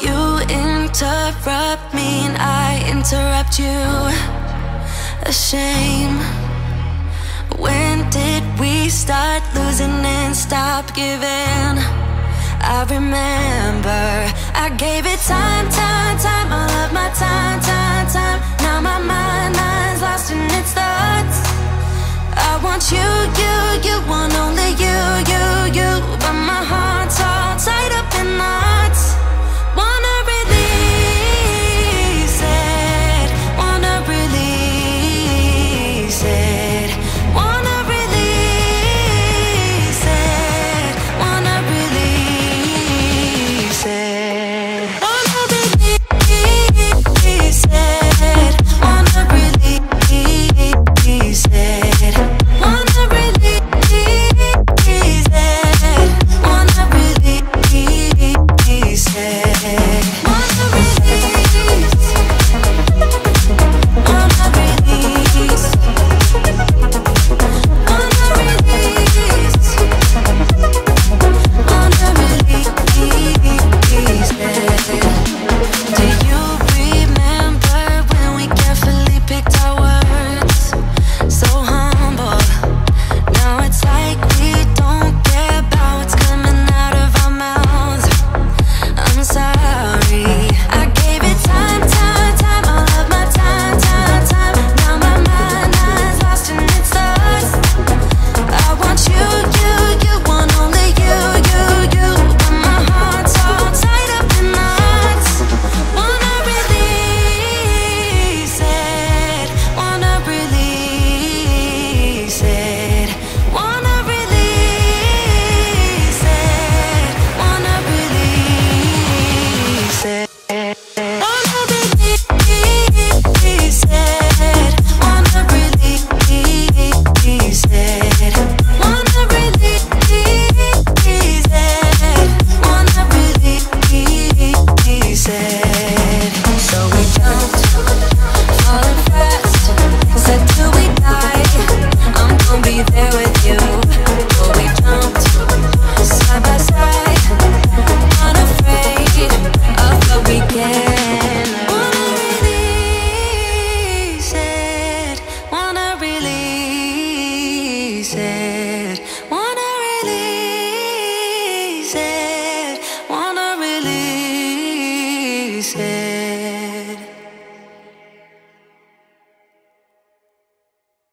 You interrupt me and I interrupt you. A shame. When did we start losing and stop giving? I remember I gave it time, time, time, all of my time, time, Say.